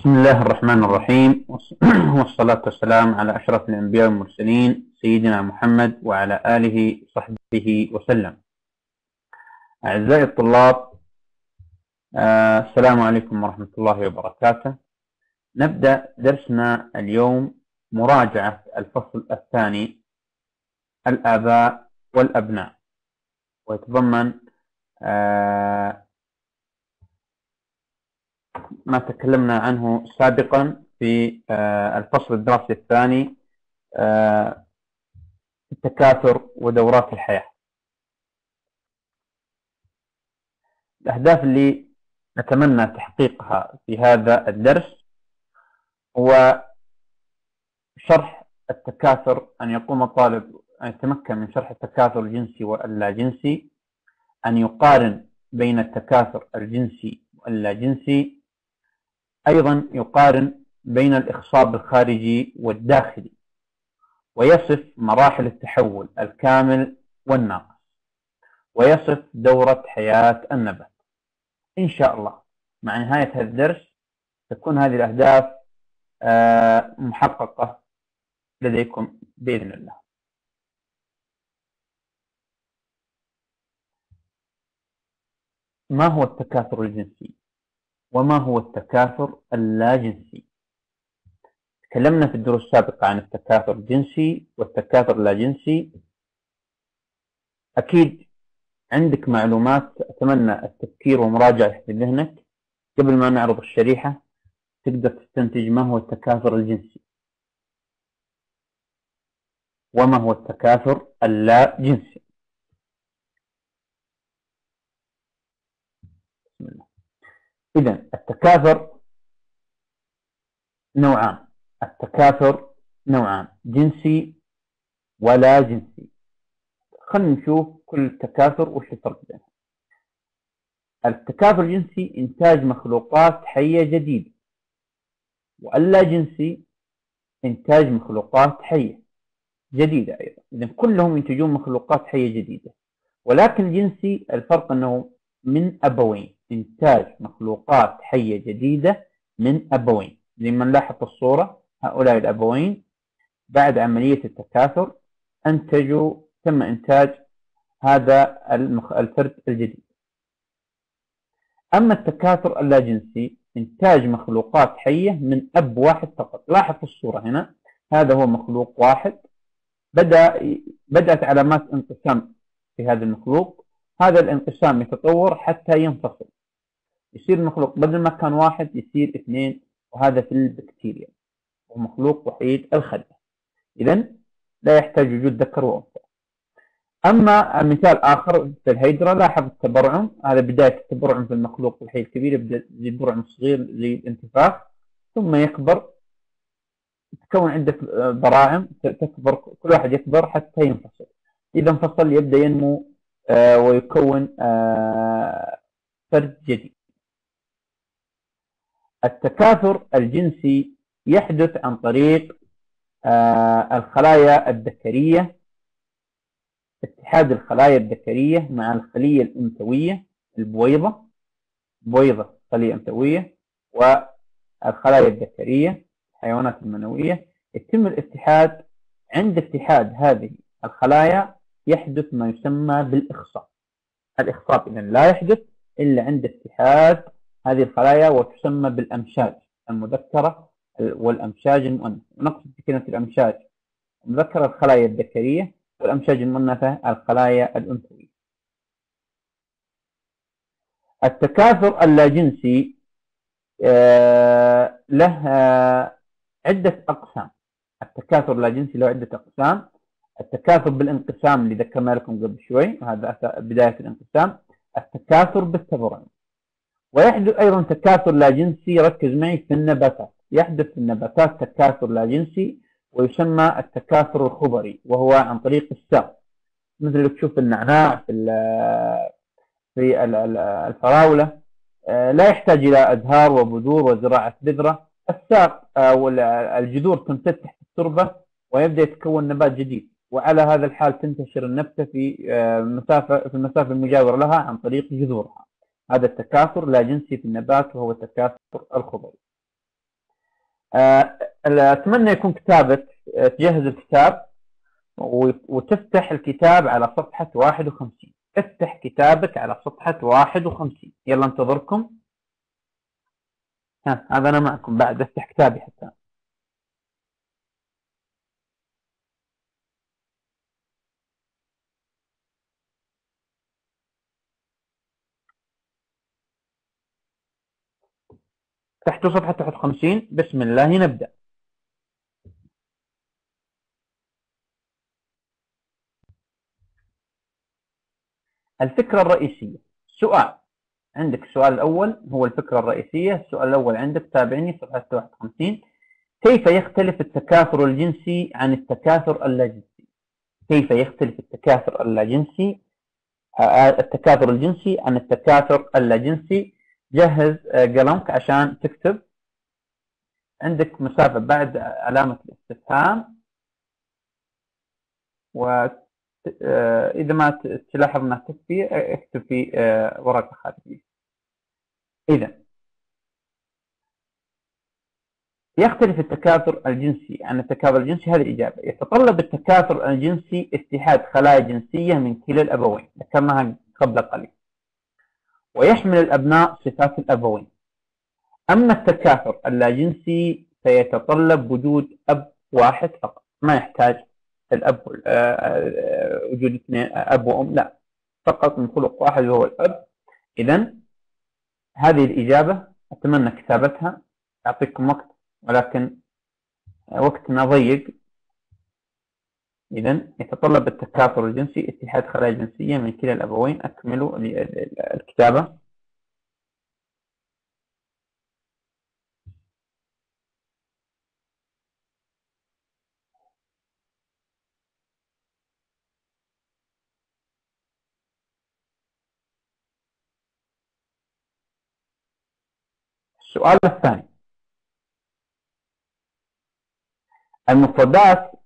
بسم الله الرحمن الرحيم. والصلاة والسلام على أشرف الأنبياء والمرسلين سيدنا محمد وعلى آله وصحبه وسلم. أعزائي الطلاب آه السلام عليكم ورحمة الله وبركاته. نبدأ درسنا اليوم مراجعة الفصل الثاني الآباء والأبناء. ويتضمن آه ما تكلمنا عنه سابقا في آه الفصل الدراسي الثاني آه التكاثر ودورات الحياة. الأهداف اللي نتمنى تحقيقها في هذا الدرس هو شرح التكاثر أن يقوم الطالب أن يتمكن من شرح التكاثر الجنسي واللاجنسي أن يقارن بين التكاثر الجنسي واللاجنسي أيضا يقارن بين الإخصاب الخارجي والداخلي ويصف مراحل التحول الكامل والناقص ويصف دورة حياة النبات. إن شاء الله. مع نهاية هذا الدرس تكون هذه الأهداف محققة لديكم بإذن الله. ما هو التكاثر الجنسي؟ وما هو التكاثر اللاجنسي؟ تكلمنا في الدروس السابقة عن التكاثر الجنسي والتكاثر اللاجنسي. أكيد عندك معلومات أتمنى التفكير ومراجعة في ذهنك قبل ما نعرض الشريحة تقدر تستنتج ما هو التكاثر الجنسي. وما هو التكاثر اللا جنسي بسم الله إذا التكاثر نوعان. التكاثر نوعان جنسي ولا جنسي. خلينا نشوف كل تكاثر وش الفرق بينهم. التكاثر الجنسي إنتاج مخلوقات حية جديدة واللا جنسي إنتاج مخلوقات حية جديدة أيضا. إذا كلهم ينتجون مخلوقات حية جديدة ولكن الجنسي الفرق أنه من أبوين. إنتاج مخلوقات حية جديدة من أبوين. زي ما نلاحظ في الصورة؟ هؤلاء الأبوين بعد عملية التكاثر أنتجوا تم إنتاج هذا الفرد الجديد. أما التكاثر اللاجنسي إنتاج مخلوقات حية من أب واحد فقط. لاحظ في الصورة هنا هذا هو مخلوق واحد. بدأ بدأت علامات انقسام في هذا المخلوق. هذا الانقسام يتطور حتى ينفصل. يصير المخلوق بدل ما كان واحد يصير اثنين وهذا في البكتيريا ومخلوق وحيد الخلية. إذا لا يحتاج وجود ذكر وأنثى. أما مثال آخر في الهيدرا لاحظ التبرعم. هذا بداية التبرعم في المخلوق الحي الكبير يبدأ زي برعم صغير زي الانتفاخ ثم يكبر تكون عدة براعم تكبر كل واحد يكبر حتى ينفصل. إذا انفصل يبدأ ينمو ويكون فرد جديد. التكاثر الجنسي يحدث عن طريق الخلايا الذكرية اتحاد الخلايا الذكرية مع الخلية الأنثوية البويضة بويضة خلية أنثوية والخلايا الذكرية الحيوانات المنوية. يتم الاتحاد عند اتحاد هذه الخلايا يحدث ما يسمى بالإخصاب الإخصاب إذا لا يحدث إلا عند اتحاد هذه الخلايا وتسمى بالأمشاج المذكرة والأمشاج المؤنثة ونقصد بكلمة الأمشاج. المذكرة الخلايا الذكرية والأمشاج المؤنثة الخلايا الأنثوية. التكاثر اللاجنسي له عدة أقسام. التكاثر اللاجنسي له عدة أقسام. التكاثر بالانقسام اللي ذكرنا لكم قبل شوي هذا بداية الانقسام. التكاثر بالتبرع. ويحدث أيضا تكاثر لاجنسي ركز معي في النباتات. يحدث في النباتات تكاثر لاجنسي ويسمى التكاثر الخبري وهو عن طريق الساق. مثل اللي تشوف النعناع في في الفراولة لا يحتاج إلى أزهار وبذور وزراعة بذرة. الساق أو الجذور تمتد تحت التربة ويبدأ يتكون نبات جديد. وعلى هذا الحال تنتشر النبتة في آه، مسافة في المسافة المجاورة لها عن طريق جذورها. هذا التكاثر لا جنسي في النبات وهو التكاثر الخضري. آه، أتمنى يكون كتابة آه، تجهز الكتاب وتفتح الكتاب على صفحة 51 افتح كتابك على صفحة 51 يلا انتظركم. ها هذا أنا معكم بعد افتح كتابي حتى. تحت صفحة 51 بسم الله نبدأ. الفكرة الرئيسية. سؤال. عندك السؤال الأول هو الفكرة الرئيسية. السؤال الأول عندك تابعني صفحة 51 كيف يختلف التكاثر الجنسي عن التكاثر اللاجنسي كيف يختلف التكاثر اللاجنسي آه، التكاثر الجنسي عن التكاثر اللاجنسي جهز آه، قلمك عشان تكتب. عندك مسافة بعد علامة الاستفهام. و آه، إذا ما تلاحظ ما تكفي اكتب في آه، ورقة خارجية إذا يختلف التكاثر الجنسي. عن التكاثر الجنسي هذه الإجابة يتطلب التكاثر الجنسي اتحاد خلايا جنسية من كلا الأبوين. ذكرناها قبل قليل. ويحمل الأبناء صفات الأبوين. أما التكاثر اللاجنسي فيتطلب وجود أب واحد فقط ما يحتاج الأب آه، آه، وجود اثنين أب وأم لا فقط من خلق واحد وهو الأب. إذا هذه الإجابة أتمنى كتابتها أعطيكم وقت ولكن وقتنا ضيق إذا يتطلب التكاثر الجنسي اتحاد خلايا جنسية من كلا الأبوين أكملوا الكتابة. السؤال الثاني. المفردات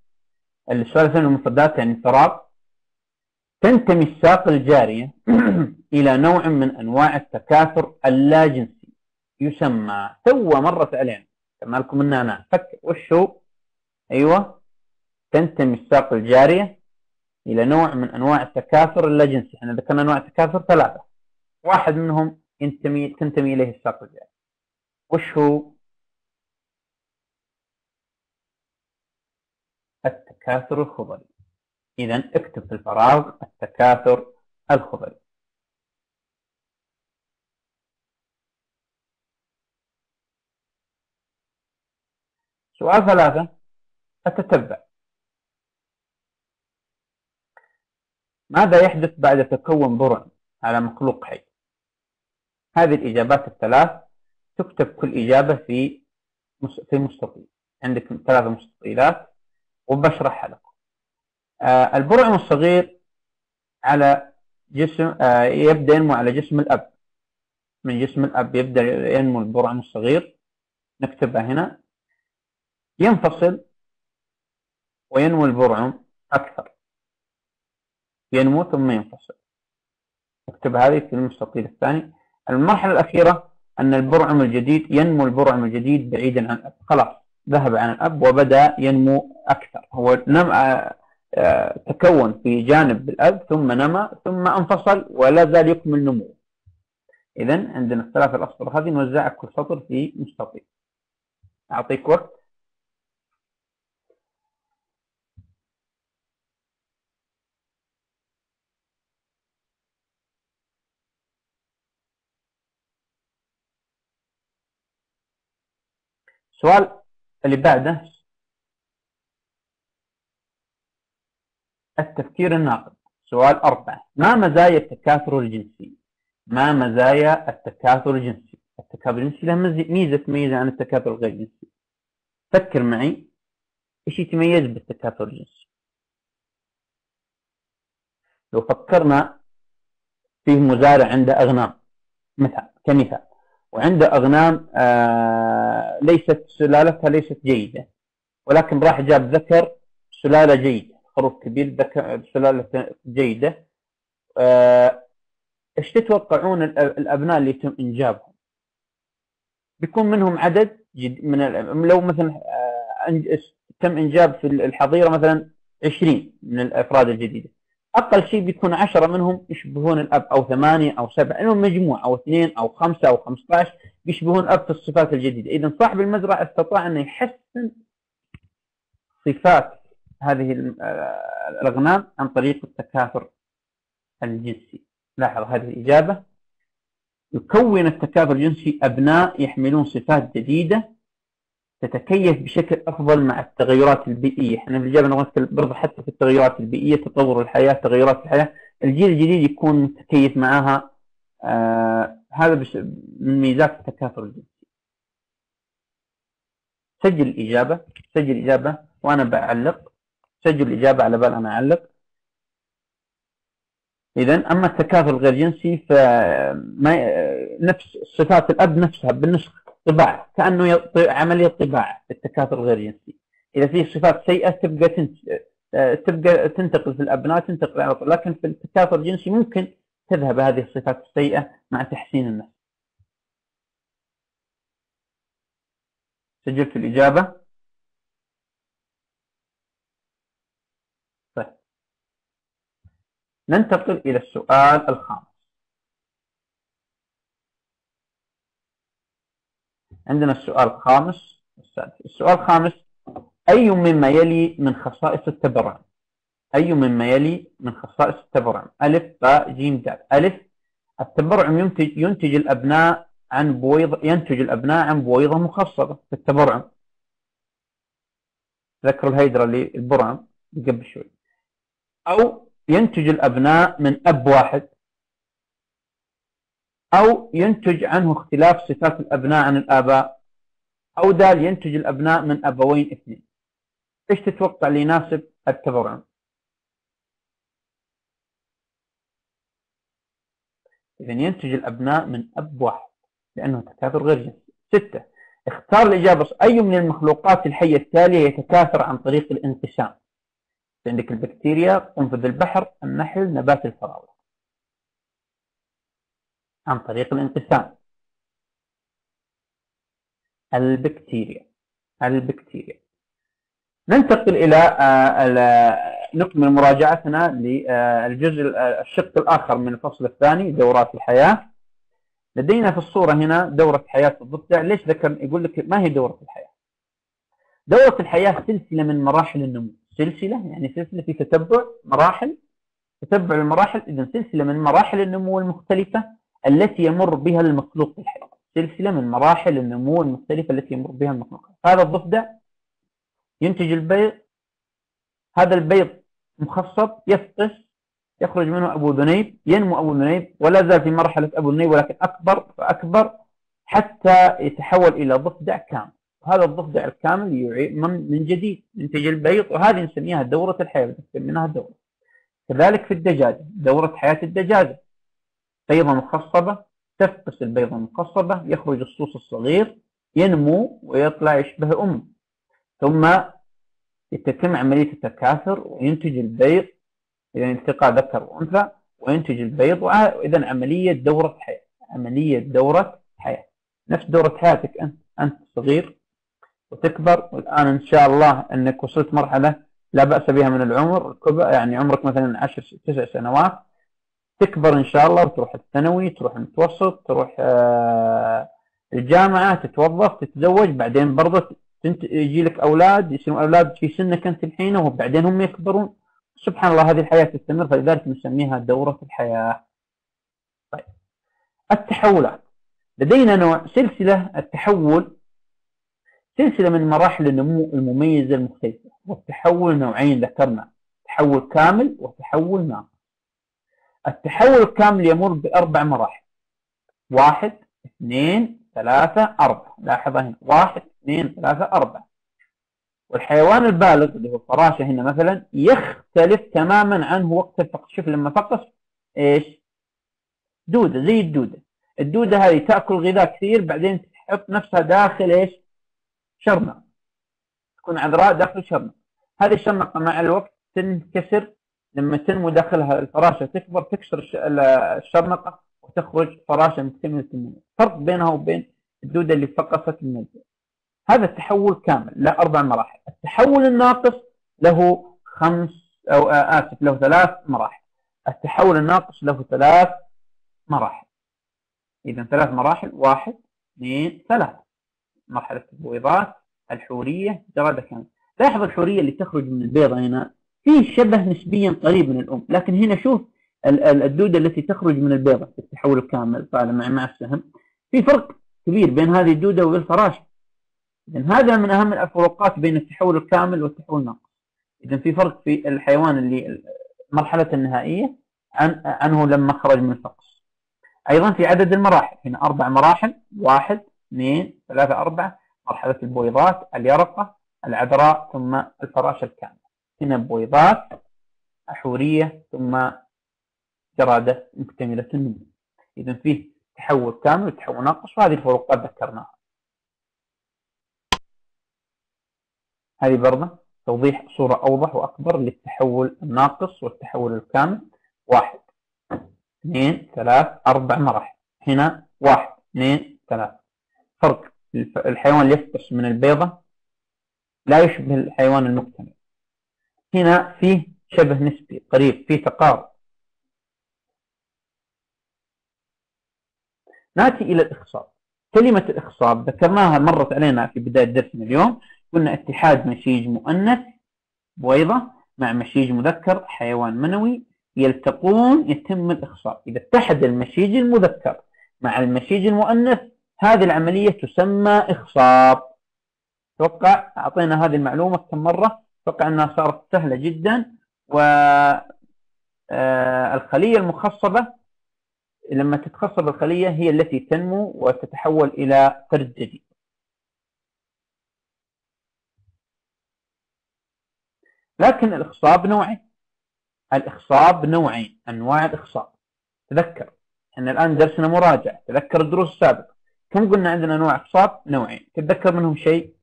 السؤال الثاني المفردات يعني فراغ تنتمي الساق الجارية إلى نوع من أنواع التكاثر اللاجنسي يسمى. تو مرة علينا كما لكم إن أنا فكر وش هو أيوة. تنتمي الساق الجارية إلى نوع من أنواع التكاثر اللاجنسي. إحنا ذكرنا أنواع التكاثر ثلاثة. واحد منهم ينتمي تنتمي إليه الساق الجارية. وش هو؟ التكاثر الخضري. إذا اكتب في الفراغ التكاثر الخضري. سؤال ثلاثة. أتتبع. ماذا يحدث بعد تكون برع على مخلوق حي؟ هذه الإجابات الثلاث تكتب كل إجابة في في مستطيل. عندك ثلاثة مستطيلات. وبشرحها لكم. آه البرعم الصغير على جسم آه يبدأ ينمو على جسم الأب. من جسم الأب يبدأ ينمو البرعم الصغير. نكتبها هنا. ينفصل وينمو البرعم أكثر. ينمو ثم ينفصل. نكتب هذه في المستطيل الثاني. المرحلة الأخيرة أن البرعم الجديد ينمو البرعم الجديد بعيدا عن الأب. خلاص. ذهب عن الأب وبدأ ينمو أكثر. هو نم آه، آه، تكون في جانب الأب ثم نمى ثم انفصل ولا زال يكمل نمو إذا عندنا الثلاثة الأسطر هذه نوزعها كل سطر في مستطيل. أعطيك وقت. السؤال اللي بعده التفكير الناقد سؤال أربعة. ما مزايا التكاثر الجنسي؟ ما مزايا التكاثر الجنسي؟ التكاثر الجنسي له ميزة تميزه عن التكاثر الغير جنسي. فكر معي. إيش يتميز بالتكاثر الجنسي؟ لو فكرنا فيه مزارع عنده أغنام مثال كمثال وعنده أغنام ليست سلالتها ليست جيدة ولكن راح جاب ذكر سلالة جيدة خروف كبير ذكر سلالة جيدة. آه، إيش تتوقعون الأبناء اللي يتم إنجابهم؟ بيكون منهم عدد جد من لو مثلا آه، تم إنجاب في الحظيرة مثلا 20 من الأفراد الجديدة. أقل شيء بيكون 10 منهم يشبهون الأب أو ثمانية أو سبعة إنهم مجموع أو اثنين أو خمسة أو 15 بيشبهون الاب في الصفات الجديدة. اذا صاحب المزرعة استطاع انه يحسن صفات هذه آه، الأغنام عن طريق التكاثر الجنسي. لاحظ هذه الإجابة. يكون التكاثر الجنسي أبناء يحملون صفات جديدة تتكيف بشكل أفضل مع التغيرات البيئية، إحنا في الجامعة برضه حتى في التغيرات البيئية تطور الحياة تغيرات الحياة، الجيل الجديد يكون متكيف معها آه هذا من ميزات التكاثر الجنسي. سجل الإجابة، سجل الاجابه وأنا بعلق، سجل الاجابه على بال أنا أعلق. اذا أما التكاثر الغير جنسي فما نفس صفات الأب نفسها بالنسخ طباعة كأنه عملية طباعة التكاثر الغير جنسي إذا في صفات سيئة تبقى تنت... تبقى تنتقل في الأبناء تنتقل على طول. لكن في التكاثر الجنسي ممكن تذهب هذه الصفات السيئة مع تحسين النفس. سجلت الإجابة؟ طيب. ننتقل إلى السؤال الخامس. عندنا السؤال الخامس. السؤال الخامس أي مما يلي من خصائص التبرع؟ أي مما يلي من خصائص التبرع؟ ألف باء جيم دال ألف التبرع ينتج ينتج الأبناء عن بويضة ينتج الأبناء عن بويضة مخصبة في التبرع. ذكر الهيدرة اللي البرعم قبل شوي. أو ينتج الأبناء من أب واحد. أو ينتج عنه اختلاف صفات الأبناء عن الآباء أو دال ينتج الأبناء من أبوين اثنين. إيش تتوقع اللي يناسب التبرع؟ إذا ينتج الأبناء من أب واحد لأنه تكاثر غير جنسي. ستة اختار الإجابة أي من المخلوقات الحية التالية يتكاثر عن طريق الانقسام. عندك البكتيريا قنفذ البحر النحل نبات الفراولة. عن طريق الانقسام. البكتيريا. البكتيريا. ننتقل إلى آه، نكمل مراجعتنا للجزء الشق الآخر من الفصل الثاني دورات الحياة. لدينا في الصورة هنا دورة حياة الضفدع. ليش ذكر؟ يقول لك ما هي دورة الحياة؟ دورة الحياة سلسلة من مراحل النمو. سلسلة يعني سلسلة في تتبع مراحل. تتبع المراحل إذا سلسلة من مراحل النمو المختلفة. التي يمر بها المخلوق الحي سلسلة من مراحل النمو المختلفة التي يمر بها المخلوق. هذا الضفدع ينتج البيض. هذا البيض مخصب يفقس يخرج منه أبو ذنيب ينمو أبو ذنيب ولا زال في مرحلة أبو ذنيب ولكن أكبر فأكبر حتى يتحول إلى ضفدع كامل. هذا الضفدع الكامل يعيد من جديد ينتج البيض وهذه نسميها دورة الحياة نسميها الدورة كذلك في الدجاجة دورة حياة الدجاجة. بيضة مخصبة تفقس البيضة المخصبة يخرج الصوص الصغير ينمو ويطلع يشبه أم ثم تتم عملية التكاثر وينتج البيض إذا التقى ذكر وأنثى وينتج البيض وإذا عملية دورة حياة عملية دورة حياة. نفس دورة حياتك أنت أنت صغير وتكبر والآن إن شاء الله أنك وصلت مرحلة لا بأس بها من العمر يعني عمرك مثلا عشر تسع سنوات. تكبر إن شاء الله وتروح الثانوي تروح المتوسط تروح آه، الجامعة تتوظف تتزوج بعدين برضه يجي لك أولاد يصيرون أولاد في سنك أنت الحين وبعدين هم يكبرون. سبحان الله هذه الحياة تستمر فلذلك نسميها دورة الحياة. طيب. التحولات. لدينا نوع سلسلة التحول سلسلة من مراحل النمو المميزة المختلفة. والتحول نوعين ذكرنا. تحول كامل وتحول ناقص. التحول الكامل يمر بأربع مراحل. واحد اثنين ثلاثة أربعة. لاحظ هنا. واحد اثنين ثلاثة أربعة. والحيوان البالغ اللي هو الفراشة هنا مثلا يختلف تماما عنه وقت الفقس شوف لما فقس إيش؟ دودة زي الدودة. الدودة هذه تأكل غذاء كثير بعدين تحط نفسها داخل إيش؟ شرنق تكون عذراء داخل شرنق هذه الشرنقة مع الوقت تنكسر لما تنمو داخلها الفراشة تكبر تكسر الشرنقة وتخرج فراشة مكتملة النمو فرق بينها وبين الدودة اللي فقست المنزل هذا التحول كامل له أربع مراحل. التحول الناقص له خمس أو آه، آسف له ثلاث مراحل. التحول الناقص له ثلاث مراحل. إذا ثلاث مراحل واحد اثنين ثلاث. مرحلة البويضات الحورية جرادة كامل لاحظ الحورية اللي تخرج من البيضة هنا؟ في شبه نسبيا قريب من الأم. لكن هنا شوف الدودة التي تخرج من البيضة التحول الكامل طالع مع السهم. في فرق كبير بين هذه الدودة والفراشة إذن هذا من أهم الفروقات بين التحول الكامل والتحول الناقص. إذا في فرق في الحيوان اللي المرحلة النهائية عن عنه لما خرج من الفقس أيضا في عدد المراحل. هنا أربع مراحل. واحد اثنين ثلاثة أربعة. مرحلة البويضات اليرقة العذراء ثم الفراشة الكاملة هنا بويضات أحورية ثم جرادة مكتملة النمو إذا فيه تحول كامل وتحول ناقص وهذه الفروقات ذكرناها. هذه برضه توضيح صورة أوضح وأكبر للتحول الناقص والتحول الكامل. واحد اثنين ثلاث أربع مراحل. هنا واحد اثنين ثلاث. فرق الحيوان اللي يفقس من البيضة لا يشبه الحيوان المكتمل. هنا فيه شبه نسبي قريب فيه تقارب. نأتي إلى الإخصاب. كلمة الإخصاب ذكرناها مرت علينا في بداية درسنا اليوم. قلنا اتحاد مشيج مؤنث بويضة مع مشيج مذكر حيوان منوي يلتقون يتم الإخصاب. إذا اتحد المشيج المذكر مع المشيج المؤنث هذه العملية تسمى إخصاب. توقع أعطينا هذه المعلومة كم مرة؟ توقع أنها صارت سهلة جدا والخلية آه، المخصبة لما تتخصب الخلية هي التي تنمو وتتحول إلى فرد جديد. لكن الإخصاب نوعين الإخصاب نوعين أنواع الإخصاب. تذكر إحنا الآن درسنا مراجعة. تذكر الدروس السابقة. كم قلنا عندنا أنواع إخصاب؟ نوعين. تتذكر منهم شيء؟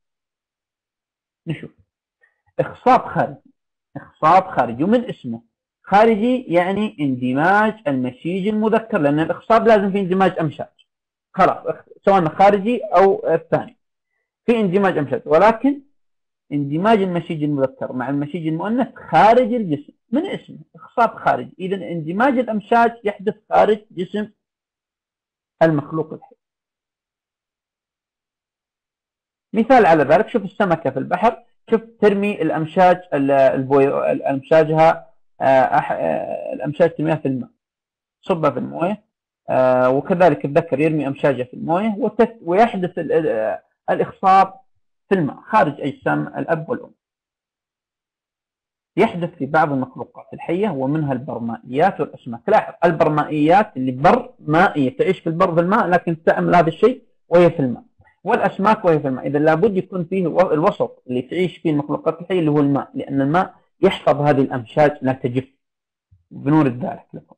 نشوف. إخصاب خارجي. إخصاب خارجي ومن اسمه. خارجي يعني اندماج المشيج المذكر لأن الإخصاب لازم في اندماج أمشاج. خلاص سواء خارجي أو الثاني. في اندماج أمشاج ولكن اندماج المشيج المذكر مع المشيج المؤنث خارج الجسم. من اسمه؟ إخصاب خارجي. إذا اندماج الأمشاج يحدث خارج جسم المخلوق الحي. مثال على ذلك شوف السمكة في البحر. شوف ترمي الأمشاج الأمشاجها آه، آه، الأمشاج ترميها في الماء صبها في الموية آه، وكذلك الذكر يرمي أمشاجه في الموية ويحدث الإخصاب في الماء خارج أجسام الأب والأم. يحدث في بعض المخلوقات الحية ومنها البرمائيات والأسماك. لاحظ البرمائيات اللي بر مائية تعيش في البر في الماء لكن تعمل هذا الشيء وهي في الماء. والأسماك وهي في الماء. إذا لابد يكون فيه الوسط اللي تعيش فيه المخلوقات الحية اللي هو الماء لأن الماء يحفظ هذه الأمشاج لا تجف بنورد ذلك لكم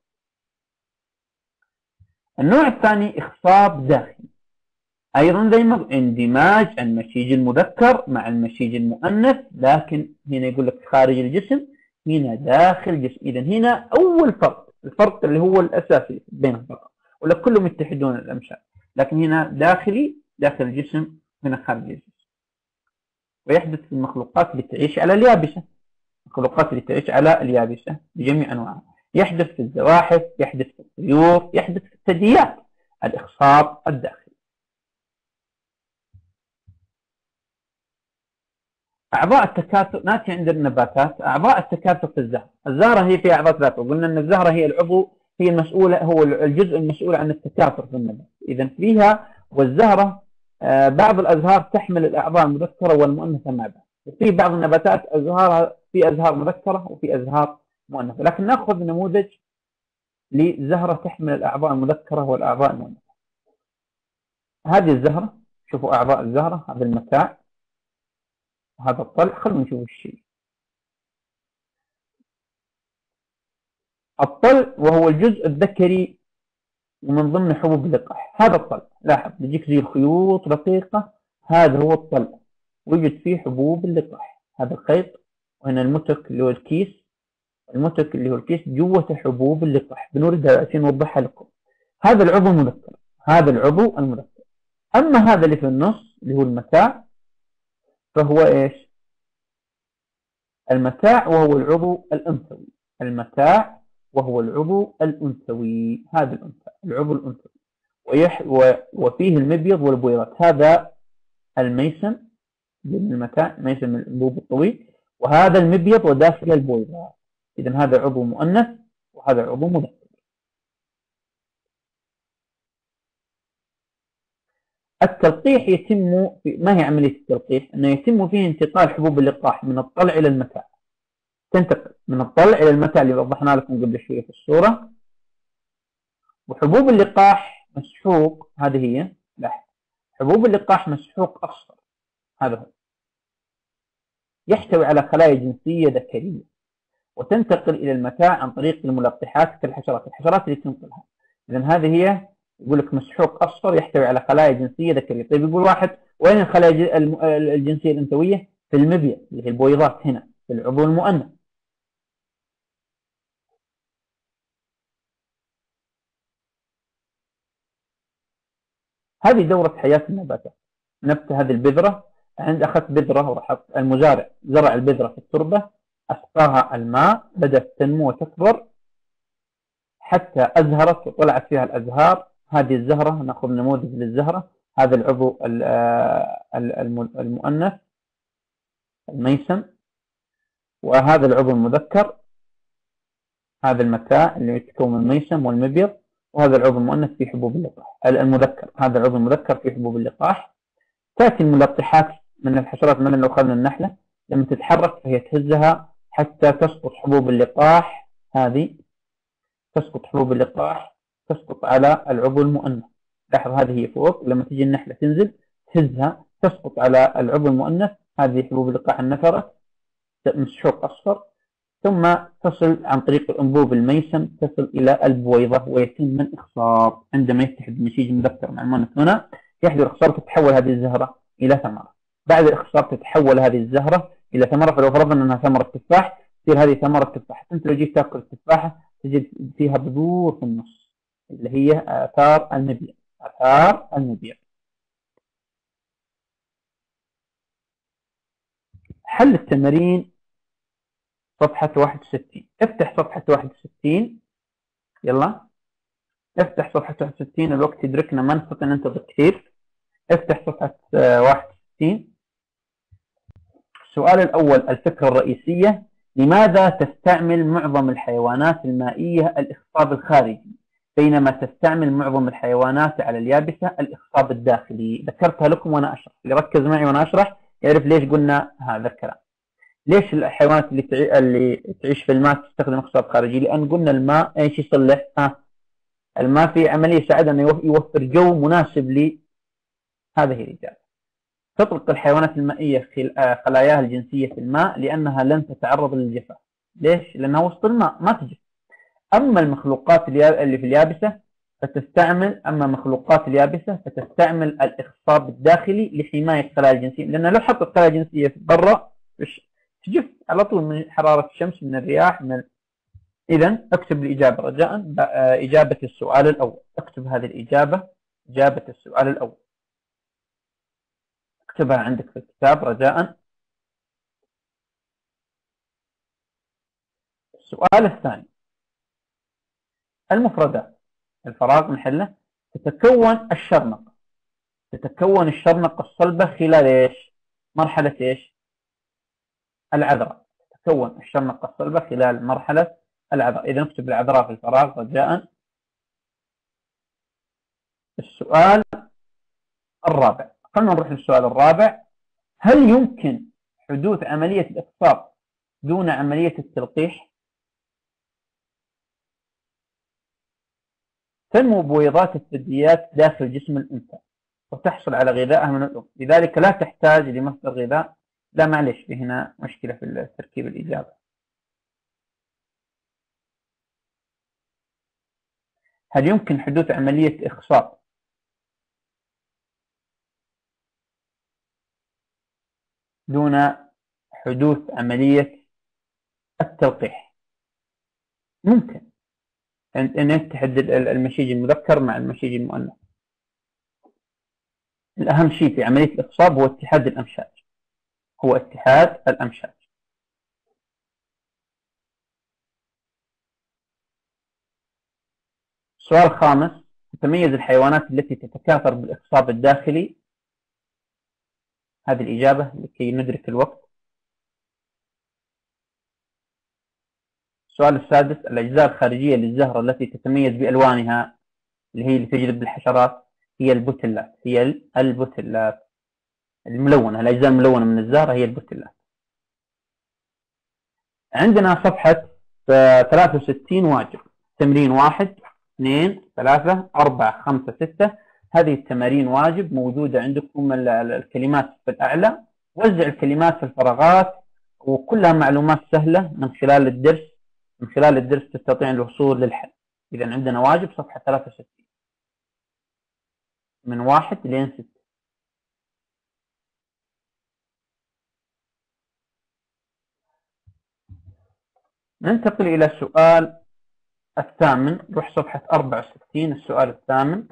النوع الثاني إخصاب داخلي. أيضا زي ما اندماج المشيج المذكر مع المشيج المؤنث لكن هنا يقول لك خارج الجسم هنا داخل الجسم. إذا هنا أول فرق الفرق اللي هو الأساسي بينهم فقط ولا كلهم يتحدون الأمشاج. لكن هنا داخلي داخل الجسم هنا خارج الجسم. ويحدث في المخلوقات اللي تعيش على اليابسة. المخلوقات اللي تعيش على اليابسة بجميع أنواعها. يحدث في الزواحف يحدث في الطيور يحدث في الثدييات. الإخصاب الداخلي. أعضاء التكاثر ناتي عند النباتات أعضاء التكاثر في الزهر. الزهرة هي فيها أعضاء ثلاثة وقلنا أن الزهرة هي العضو هي المسؤولة هو الجزء المسؤول عن التكاثر في النبات. إذا فيها والزهرة بعض الأزهار تحمل الأعضاء المذكرة والمؤنثة مع بعض وفي بعض النباتات أزهارها في أزهار مذكرة وفي أزهار مؤنثة. لكن نأخذ نموذج لزهرة تحمل الأعضاء المذكرة والأعضاء المؤنثة. هذه الزهرة شوفوا أعضاء الزهرة هذا المتاع هذا الطلع خلونا نشوف الشيء. الطلع وهو الجزء الذكري ومن ضمن حبوب اللقاح. هذا الطلع لاحظ بيجيك زي الخيوط رقيقة هذا هو الطلع ويوجد فيه حبوب اللقاح. هذا الخيط وهنا المتك اللي هو الكيس. المترك اللي هو الكيس جوة حبوب اللقاح بنريد عشان نوضحها لكم. هذا العضو المذكر هذا العضو المذكر. أما هذا اللي في النص اللي هو المتاع فهو إيش؟ المتاع وهو العضو الأنثوي. المتاع وهو العضو الأنثوي هذا الأنثى العضو الأنثوي. ويح وفيه المبيض والبويضات هذا الميسم من المتاع ميسم من الأنبوب الطويل. وهذا المبيض وداخل البويضات إذا هذا عضو مؤنث وهذا عضو مذكر التلقيح يتم في ما هي عملية التلقيح؟ أنه يتم فيه انتقال حبوب اللقاح من الطلع إلى المتاع تنتقل من الطلع إلى المتاع اللي وضحنا لكم قبل شوية في الصورة. وحبوب اللقاح مسحوق هذه هي لاحظ. حبوب اللقاح مسحوق أصفر هذا هو. يحتوي على خلايا جنسية ذكرية وتنتقل إلى المتاع عن طريق الملقحات كالحشرات. الحشرات اللي تنقلها. إذا هذه هي يقول لك مسحوق أصفر يحتوي على خلايا جنسية ذكرية. طيب يقول واحد وين الخلايا الجنسية الأنثوية؟ في المبيض اللي هي البويضات هنا في العضو المؤنث. هذه دورة حياة النباتات نبتة هذه البذرة عند أخذت بذرة وراح المزارع زرع البذرة في التربة أسقاها الماء بدأت تنمو وتكبر حتى أزهرت وطلعت فيها الأزهار. هذه الزهرة نأخذ نموذج للزهرة. هذا العضو المؤنث الميسم. وهذا العضو المذكر هذا المتاع اللي يتكون من الميسم والمبيض. وهذا العضو المؤنث في حبوب اللقاح. المذكر هذا العضو المذكر في حبوب اللقاح. تأتي الملقحات من الحشرات مثلا لو أخذنا النحلة لما تتحرك فهي تهزها حتى تسقط حبوب اللقاح هذه. تسقط حبوب اللقاح تسقط على العضو المؤنث. لاحظ هذه هي فوق لما تجي النحلة تنزل تهزها تسقط على العضو المؤنث. هذه حبوب اللقاح النفرة مسحوق أصفر. ثم تصل عن طريق الأنبوب الميسم تصل إلى البويضة ويتم الإخصاب عندما يتحد النسيج المذكر مع هنا يحدث الإخصاب تتحول هذه الزهرة إلى ثمرة. بعد الإخصاب تتحول هذه الزهرة إلى ثمرة فلو فرضنا أنها ثمرة تفاح تصير هذه ثمرة تفاح. أنت لو جيت تأكل التفاحة تجد فيها بذور في النص اللي هي آثار المبيع. آثار المبيع. حل التمارين صفحة 61 افتح صفحة 61 يلا. افتح صفحة 61 الوقت يدركنا ما نستطيع ننتظر كثير. افتح صفحة 61 السؤال الأول الفكرة الرئيسية لماذا تستعمل معظم الحيوانات المائية الإخصاب الخارجي؟ بينما تستعمل معظم الحيوانات على اليابسة الإخصاب الداخلي. ذكرتها لكم وأنا أشرح. اللي ركز معي وأنا أشرح يعرف ليش قلنا هذا الكلام. ليش الحيوانات اللي تعي... اللي تعيش في الماء تستخدم إخصاب خارجي؟ لأن قلنا الماء إيش يصلح؟ ها الماء في عملية يساعد أنه يوفر جو مناسب لهذه الإجابة تطلق الحيوانات المائية آه، خلاياها الجنسية في الماء لأنها لن تتعرض للجفاف ليش؟ لأنها وسط الماء ما تجف أما المخلوقات اللي في اليابسة فتستعمل أما مخلوقات اليابسة فتستعمل الإخصاب الداخلي لحماية الخلايا الجنسية. لأن لو حطت خلايا في برا تجف على طول من حرارة الشمس من الرياح من إذا أكتب الإجابة رجاء. آه، إجابة السؤال الأول. أكتب هذه الإجابة. إجابة السؤال الأول. أكتبها عندك في الكتاب رجاء. السؤال الثاني. المفردات الفراغ محله تتكون الشرنقة تتكون الشرنقة الصلبة خلال إيش؟ مرحلة إيش؟ العذراء. تتكون الشرنقة الصلبة خلال مرحلة العذراء. إذا نكتب العذراء في الفراغ رجاء. السؤال الرابع. خلنا نروح للسؤال الرابع. هل يمكن حدوث عملية الإخصاب دون عملية التلقيح؟ تنمو بويضات الثدييات داخل جسم الإنسان وتحصل على غذائها من الأم لذلك لا تحتاج لمصدر غذاء لا معلش في هنا مشكلة في تركيب الإجابة. هل يمكن حدوث عملية إخصاب دون حدوث عملية التلقيح. ممكن. أن يتحد المشيج المذكر مع المشيج المؤنث. الأهم شيء في عملية الإخصاب هو اتحاد الأمشاج. هو اتحاد الأمشاج. السؤال الخامس تتميز الحيوانات التي تتكاثر بالإخصاب الداخلي؟ هذه الإجابة لكي ندرك الوقت. السؤال السادس الأجزاء الخارجية للزهرة التي تتميز بألوانها اللي هي اللي تجذب الحشرات هي البوتلات هي البوتلات الملونة الأجزاء الملونة من الزهرة هي البوتلات عندنا صفحة 63 واجب. تمرين واحد اثنين ثلاثة أربعة خمسة ستة. هذه التمارين واجب موجودة عندكم الكلمات في الأعلى. وزع الكلمات في الفراغات وكلها معلومات سهلة من خلال الدرس. من خلال الدرس تستطيع الوصول للحل. إذا عندنا واجب صفحة 63 من واحد لين ستة. ننتقل إلى السؤال الثامن. روح صفحة 64 السؤال الثامن.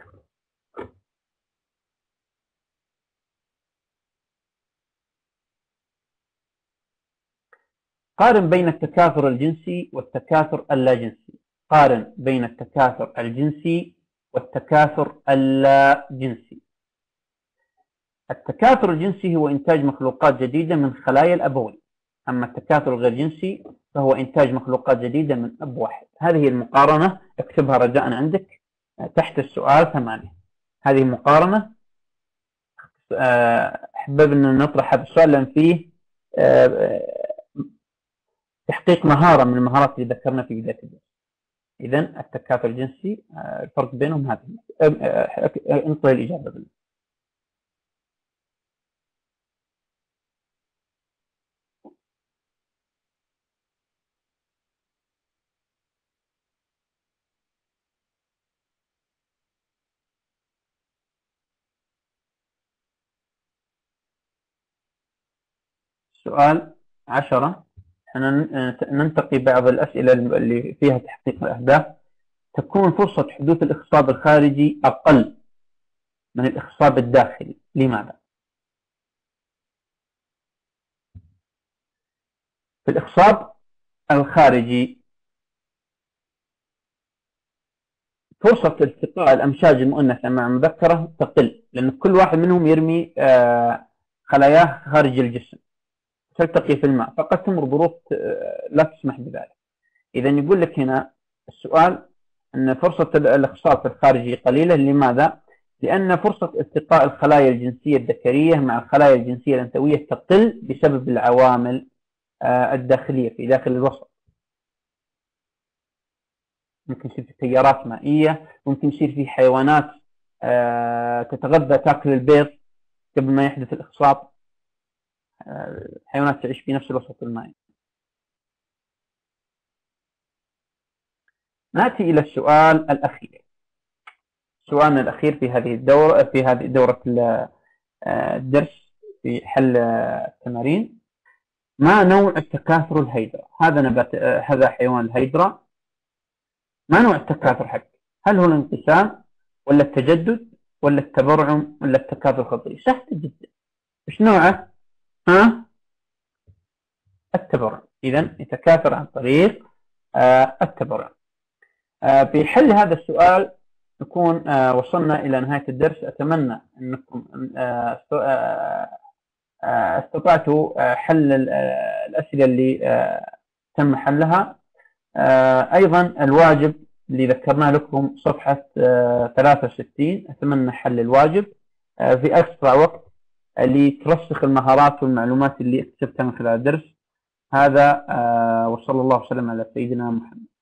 قارن بين التكاثر الجنسي والتكاثر اللاجنسي. قارن بين التكاثر الجنسي والتكاثر اللاجنسي. التكاثر الجنسي هو إنتاج مخلوقات جديدة من خلايا الأبوين. أما التكاثر الغير جنسي فهو إنتاج مخلوقات جديدة من أب واحد. هذه المقارنة اكتبها رجاء عندك تحت السؤال ثمانية. هذه مقارنة أحببنا نطرح هذا السؤال لأن فيه تحقيق مهارة من المهارات اللي ذكرنا في بداية الدرس. إذا التكاثر الجنسي الفرق بينهم هذه انطي الإجابة بالله. سؤال عشرة. إحنا ننتقي بعض الأسئلة اللي فيها تحقيق الأهداف. تكون فرصة حدوث الإخصاب الخارجي أقل من الإخصاب الداخلي. لماذا؟ في الإخصاب الخارجي فرصة التقاء الأمشاج المؤنثة مع المذكرة تقل لأن كل واحد منهم يرمي آه، خلاياه خارج الجسم. تلتقي في الماء. فقد تمر ظروف آه، لا تسمح بذلك. إذا يقول لك هنا السؤال أن فرصة في الخارجي قليلة. لماذا؟ لأن فرصة التقاء الخلايا الجنسية الذكرية مع الخلايا الجنسية الأنثوية تقل بسبب العوامل آه، الداخلية في داخل الوسط. ممكن يصير في تيارات مائية ممكن يصير في حيوانات آه، تتغذى تأكل البيض قبل ما يحدث الإخصاب الحيوانات تعيش في نفس الوسط المائي. نأتي إلى السؤال الأخير. سؤالنا الأخير في هذه الدوره في هذه دورة الدرس في حل التمارين. ما نوع التكاثر الهيدرا هذا نبات هذا حيوان الهيدرا ما نوع التكاثر حقه؟ هل هو الانقسام ولا التجدد ولا التبرعم ولا التكاثر الخطري سهل جدا. إيش نوعه؟ ها؟ التبرع. إذا يتكاثر عن طريق آه التبرع. آه في حل هذا السؤال نكون آه وصلنا إلى نهاية الدرس. أتمنى أنكم آه، آه، آه، استطعتوا حل الأسئلة اللي تم حلها. أيضا الواجب اللي ذكرناه لكم صفحة 63 أتمنى حل الواجب. في أسرع وقت اللي ترسخ المهارات والمعلومات اللي اكتسبتها من خلال الدرس هذا آه، وصلى الله وسلم على سيدنا محمد.